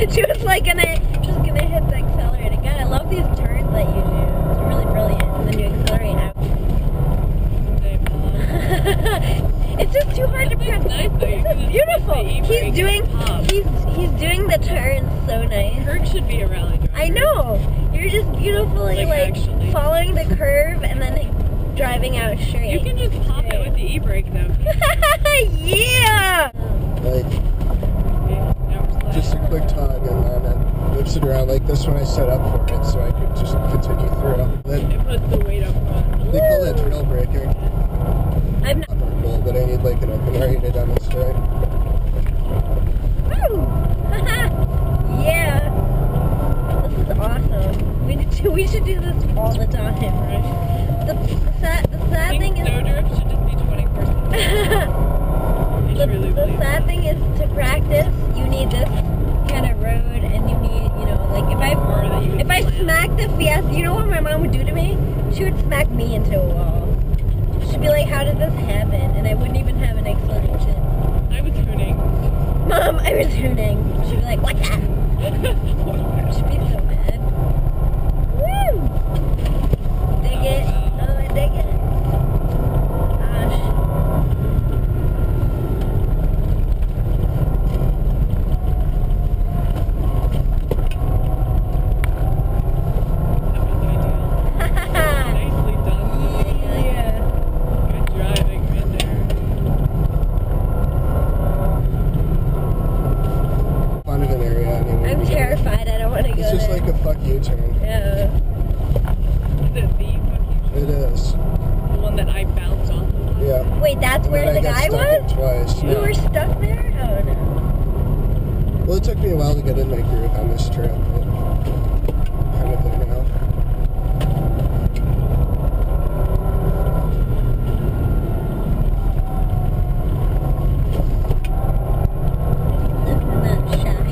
she was like gonna, she was gonna hit the accelerator. again. I love these turns that you do. It's really brilliant. And then you accelerate out. it's just too hard to press. Nice it's beautiful. He's doing, he's he's doing the turns so nice. Curt should be a rally driver. I know. You're just beautifully like, like following the curve and then driving out straight. You can just pop it with the e-brake though. yeah. It this when I set up for it so I could just continue through. That, It puts the weight up front. they call that trail braking. I'm not. Not cool, but I need like an open area to demonstrate. Woo! Hmm. yeah. This is awesome. We need to, we should do this all the time. Right? The, the sad the I sad think thing is snow should just be 24 7. The, truly the believe sad thing is to practice you need this kind of road and you need you know like if I Or that you would if I slam. smacked the Fiesta you know what my mom would do to me? She would smack me into a wall. She'd be like how did this happen? And I wouldn't even have an explanation. I was hooning. mom I was hooning she'd be like what that she'd be so mad woo dig it oh I dig it gosh That was ideal. Nicely done. yeah. Good driving right there. Fun of an area anyway. I'm terrified. I don't want to go It's just there. like a fuck you turn. yeah. Is it the fucking It is. the one that I bounced off of? Yeah. Wait, that's And where the I guy stuck was? in twice. You Yeah. were stuck there? Oh no. Well, it took me a while to get in my groove on this trail, but kind of there now. Isn't that shack?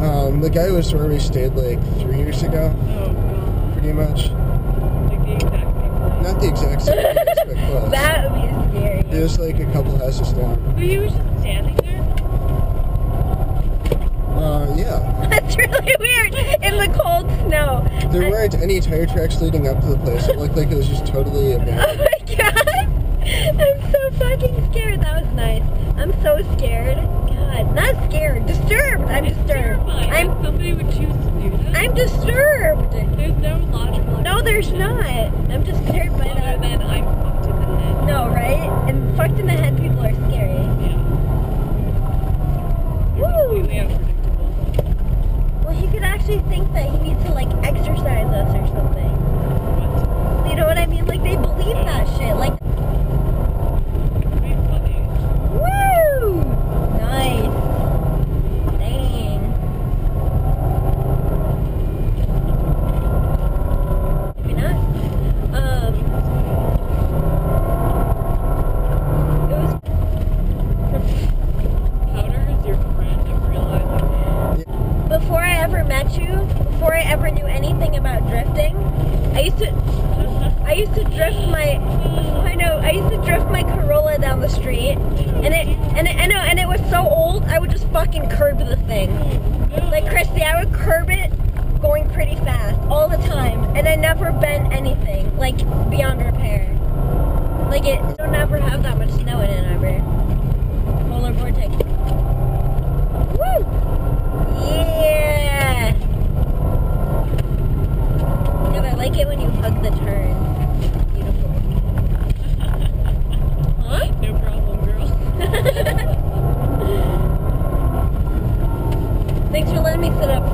Um, the guy was where we stayed like three years ago, Oh god. pretty much. Like the exact same place. Not the exact same place, but close. that would be scary. It was like a couple houses down. But he was just standing there? Uh, yeah. That's really weird. In the cold snow. There I- weren't any tire tracks leading up to the place. It looked like it was just totally abandoned. Oh my god. I'm so fucking scared. That was nice. I'm so scared. God. Not scared. Disturbed. I'm It's disturbed. Terrifying I'm that somebody would choose to do that. I'm disturbed. There's no logical No, there's not. I'm disturbed by Other that. than I'm fucked in the head. No, right? And fucked in the head people are scary. Yeah. Woo! completely unpredictable. Well, he could actually think that he needs to like exercise us or something. What? You know what I mean? Like they believe that shit. Like, It'd be funny. woo! Nice. Dang. Maybe not. Um. It was Powder is your friend, I'm realizing. before Ever. Before I ever knew anything about drifting. I used to. I used to drift my. I know. I used to drift my Corolla down the street, and it and it, I know, and it was so old. I would just fucking curb the thing. Like Christy, I would curb it going pretty fast all the time, and I never bent anything like beyond repair. Like it don't ever have that much snow in it vortex that